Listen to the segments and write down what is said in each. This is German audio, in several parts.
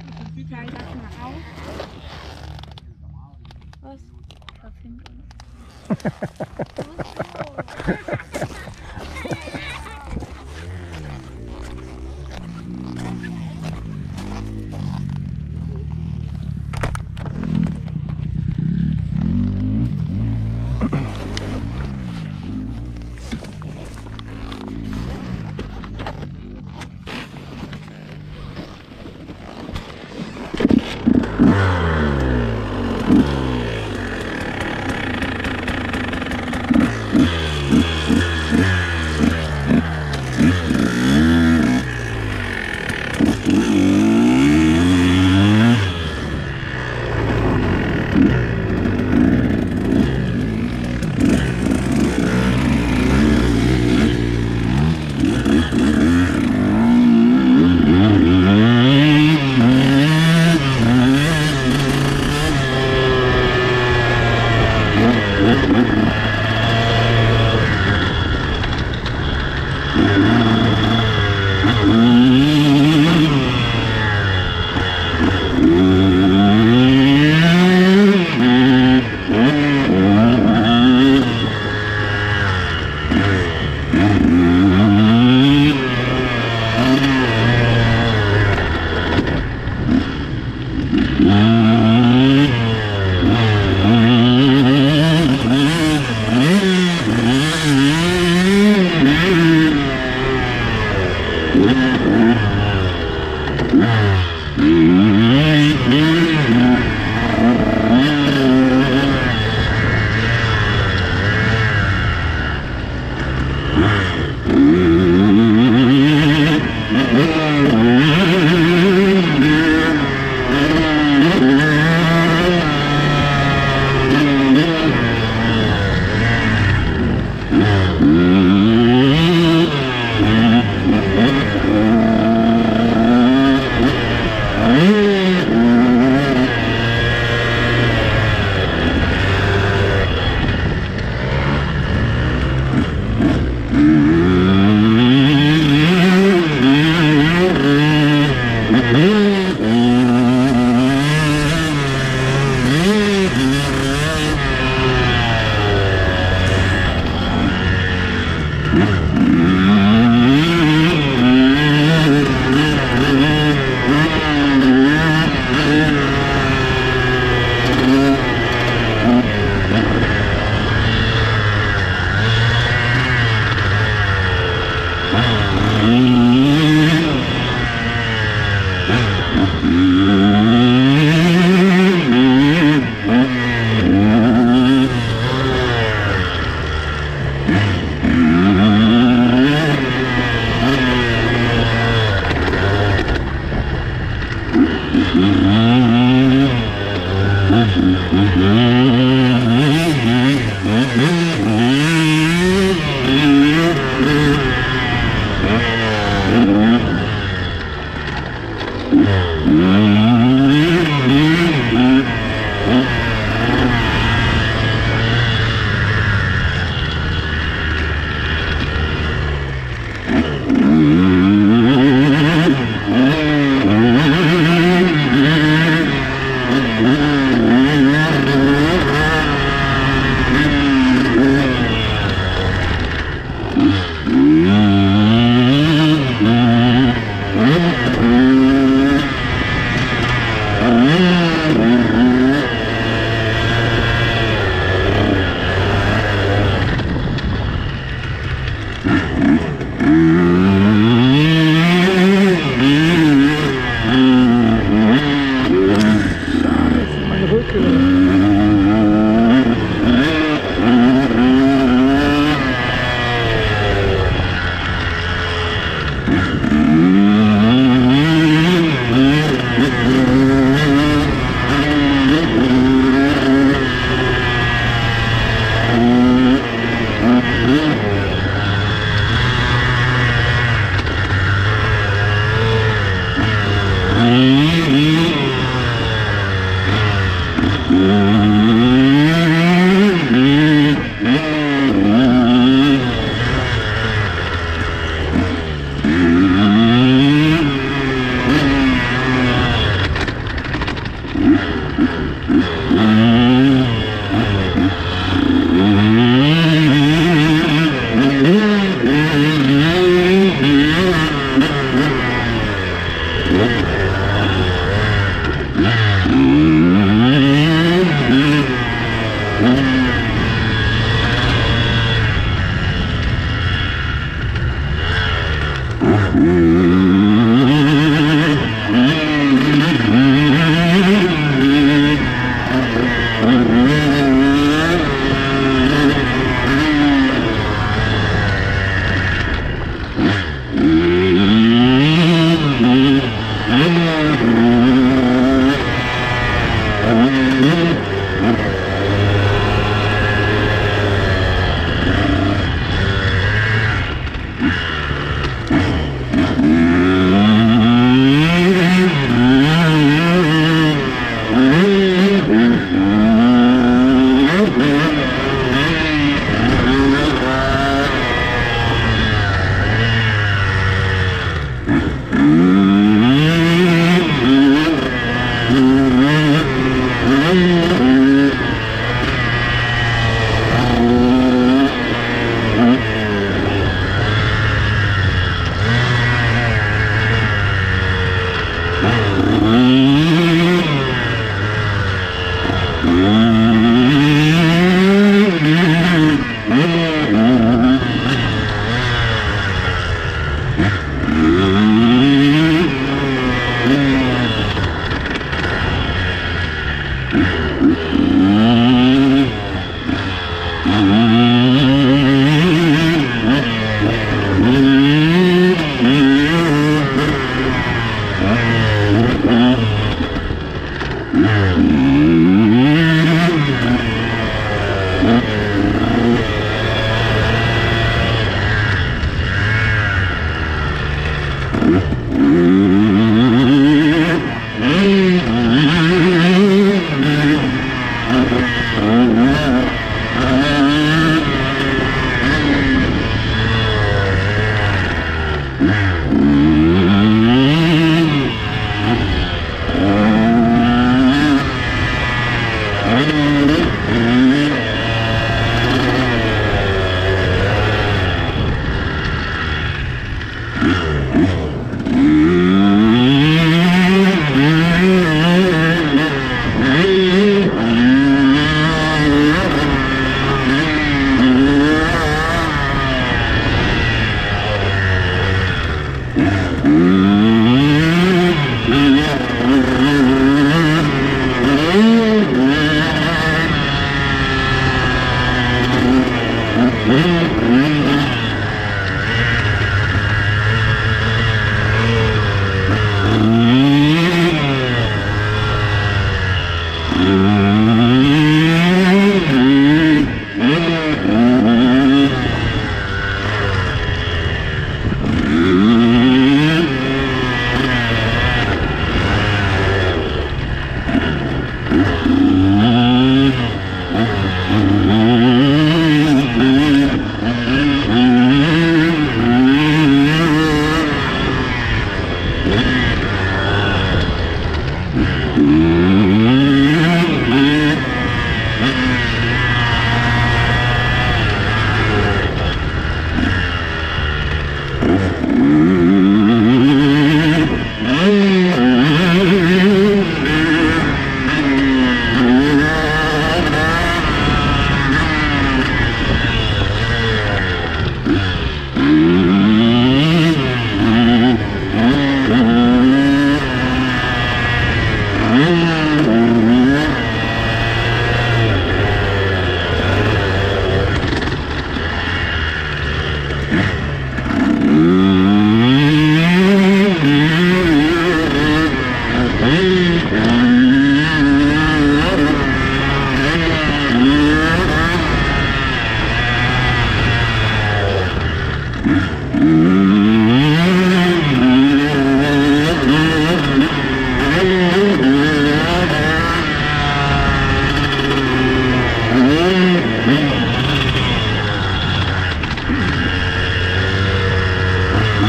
Auto von Südteil, sag mal auf. Was? Da hinten. Yeah. Yeah. Mm-hmm. Mm-hmm.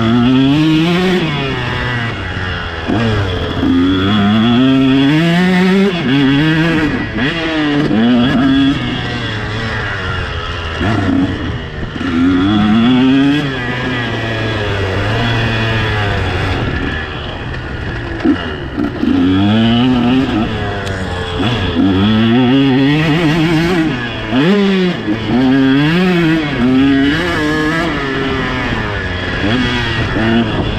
Hum. Yeah.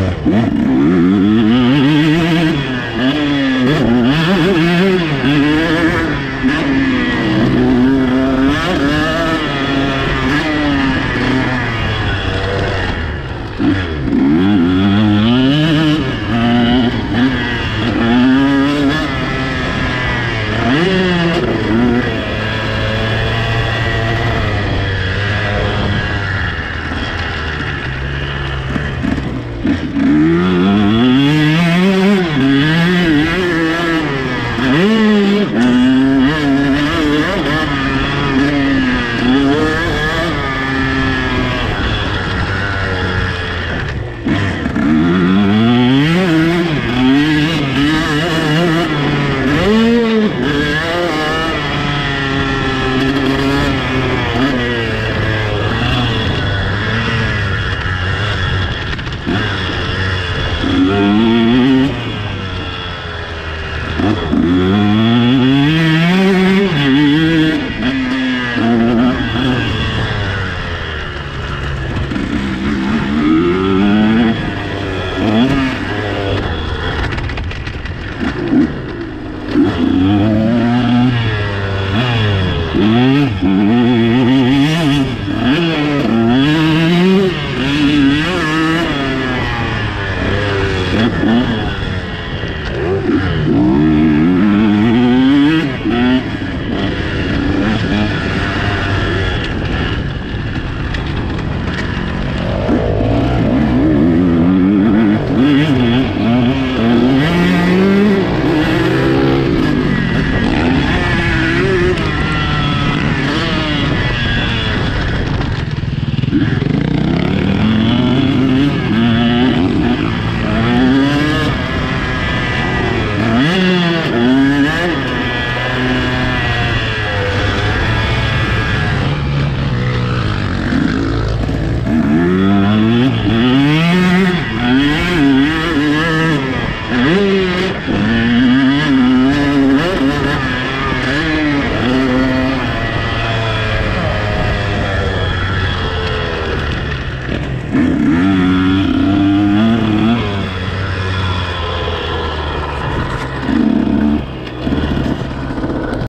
Yeah.